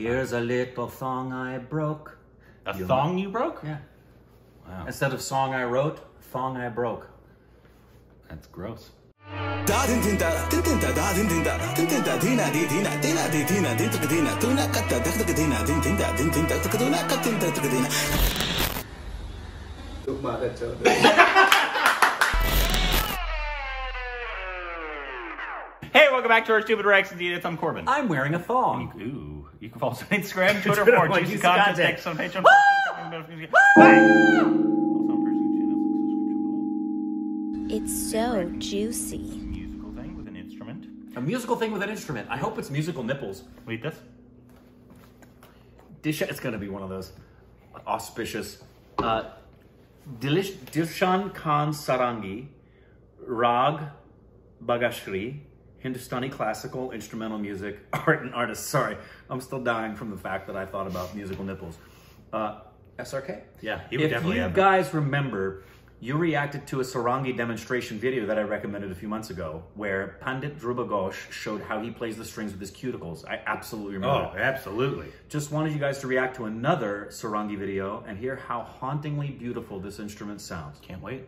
Here's a little thong I broke. A You thong you broke? Yeah. Wow, Instead of song I wrote, thong I broke. that's gross. back to our Stupid Rex. and it's I'm Korbin. I'm wearing a thong. Ooh, you can follow us on Instagram, Twitter, Twitter for for juicy juicy content. content. Text on Patreon. Also on our personal channel, It's so juicy. musical thing with an instrument. A musical thing with an instrument. I hope it's musical nipples. Wait, this? Dish, it's going to be one of those auspicious. Uh, Dilish, Dilshad Khan Sarangi, Raag Bageshri, Hindustani classical instrumental music, art and artists. Sorry, I'm still dying from the fact that I thought about musical nipples. Uh, SRK? Yeah, he would if definitely you have that. guys remember, you reacted to a Sarangi demonstration video that I recommended a few months ago, where Pandit Dhruva Ghosh showed how he plays the strings with his cuticles. I absolutely remember. Oh, absolutely. Just wanted you guys to react to another Sarangi video and hear how hauntingly beautiful this instrument sounds. Can't wait.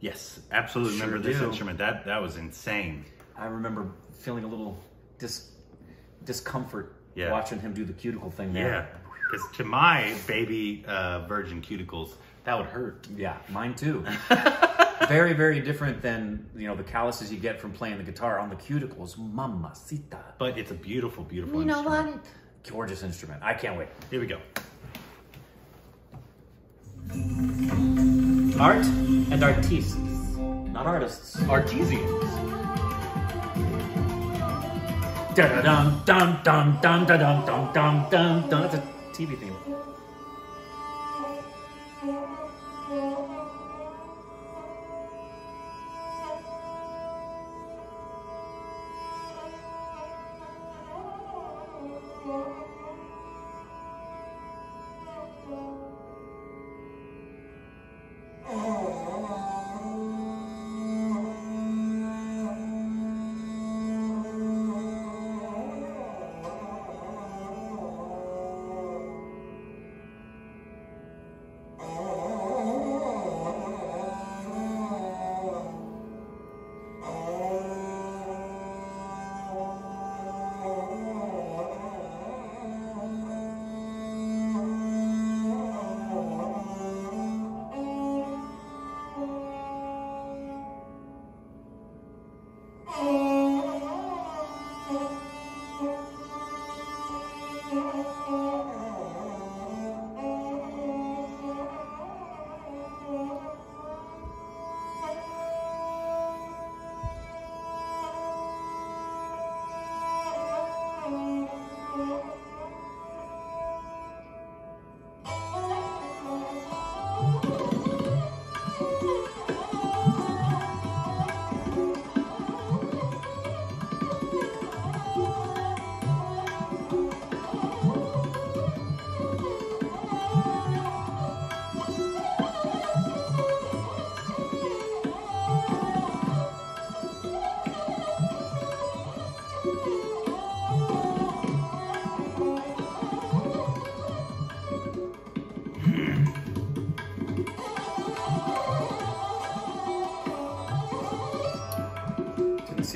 Yes, absolutely. Sure remember this do. instrument. That that was insane. I remember feeling a little dis- discomfort Yeah. watching him do the cuticle thing There. Yeah, because to my baby uh, virgin cuticles, that would hurt. Yeah, mine too. very, very different than you know the calluses you get from playing the guitar on the cuticles. Mamacita. But it's a beautiful, beautiful You know instrument. what? Gorgeous instrument. I can't wait. Here we go. Art and artistes, not artists. Artesians. Dun dun dun dun dun dun dun dun dun. That's a TV theme.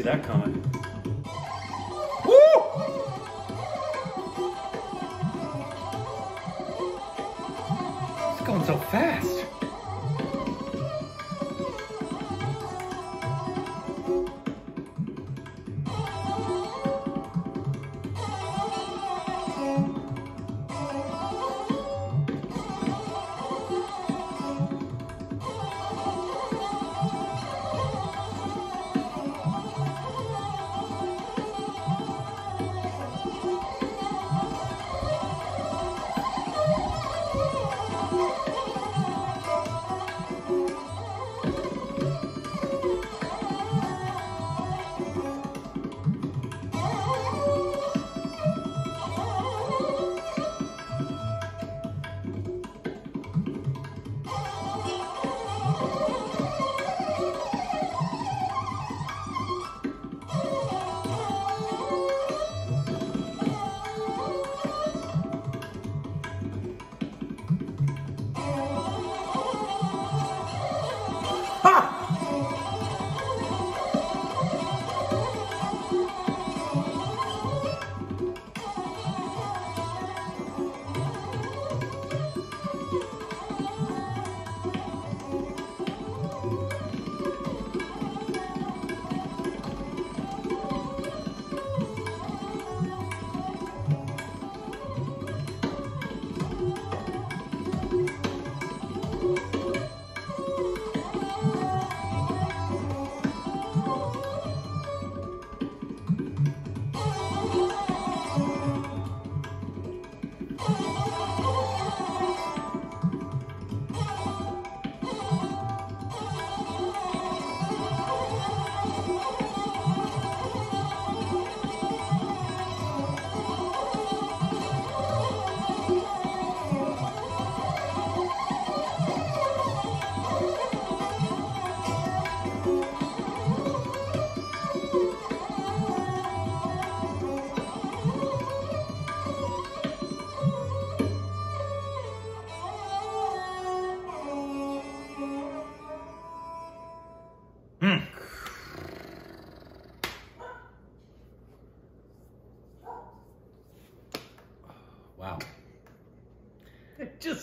See that coming. It's going so fast.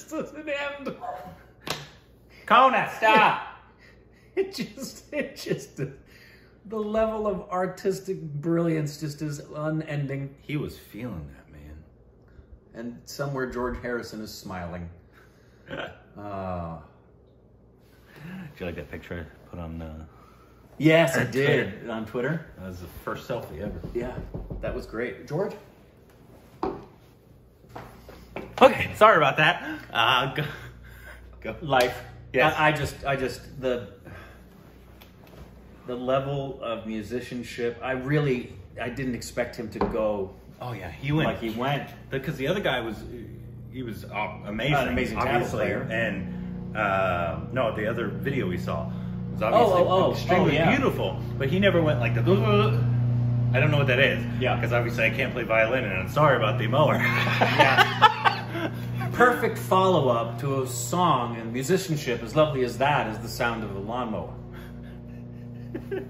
Just doesn't end. Kona, stop. it just, it just, the level of artistic brilliance just is unending. He was feeling that, man. And somewhere George Harrison is smiling. Uh, Did you like that picture I put on? Uh, yes, I did on Twitter. that was the first selfie ever. Yeah, that was great. George? Sorry about that. Uh, go, go. Life. Yes. I, I just, I just, the, the level of musicianship, I really, I didn't expect him to go Oh yeah, he went like he went. because the other guy was he was amazing, An amazing obviously, player. and uh, no, the other video we saw was Oh, obviously oh, oh, extremely oh, yeah. beautiful, but he never went like the. I don't know what that is. Yeah. because obviously I can't play violin, and I'm sorry about the mower. Perfect follow up to a song and musicianship as lovely as that is the sound of a lawnmower.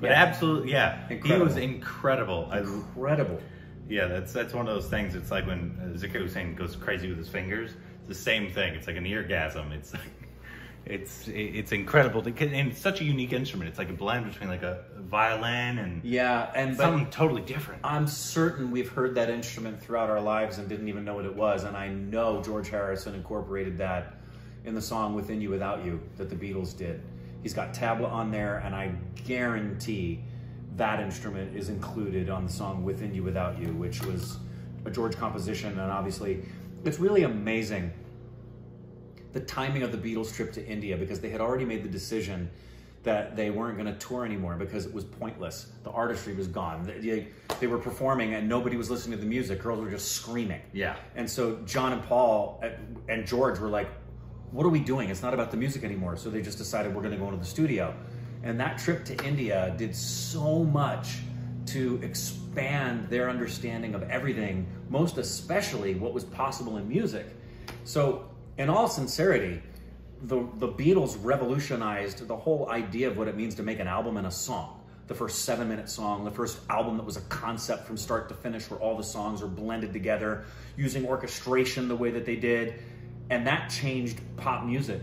but absolutely, yeah, Incredible. he was incredible. Incredible. yeah, that's that's one of those things. It's like when Zakir Hussain goes crazy with his fingers. It's the same thing. It's like an eargasm. It's like it's it's incredible. to- And it's such a unique instrument. It's like a blend between like a violin and Yeah, and something totally different. I'm certain we've heard that instrument throughout our lives and didn't even know what it was. And I know George Harrison incorporated that in the song Within You Without You that the Beatles did. He's got tabla on there, and I guarantee that instrument is included on the song Within You Without You, which was a George composition. And obviously, it's really amazing the timing of the Beatles trip to India because they had already made the decision that they weren't going to tour anymore because it was pointless. The artistry was gone. They, they were performing and nobody was listening to the music. Girls were just screaming. Yeah. And so John and Paul and- and George were like, what are we doing? It's not about the music anymore. So they just decided we're going to go into the studio. And that trip to India did so much to expand their understanding of everything, most especially what was possible in music. So, in all sincerity, the, the Beatles revolutionized the whole idea of what it means to make an album and a song. The first seven minute song, the first album that was a concept from start to finish, where all the songs are blended together using orchestration the way that they did. And that changed pop music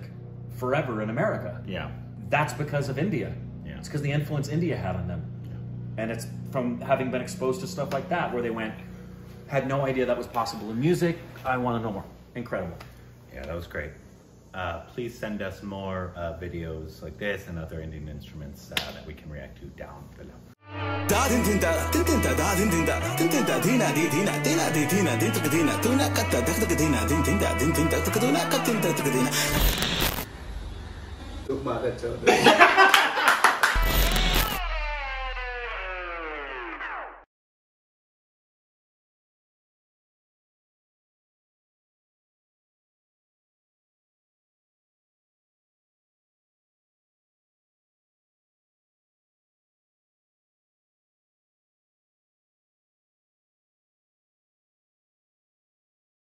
forever in America. Yeah. That's because of India. Yeah. It's because the influence India had on them. Yeah. And it's from having been exposed to stuff like that where they went, had no idea that was possible in music. I want to know more. Incredible. Yeah, that was great. Uh, please send us more uh, videos like this and other Indian instruments uh, that we can react to down below. Da din din da din din da da din din da din din da dina di dina dina di dina din tuk dina tuna katta dak tuk dina din din da din din da tuk duna katin da tuk dina Ước mơ thật sự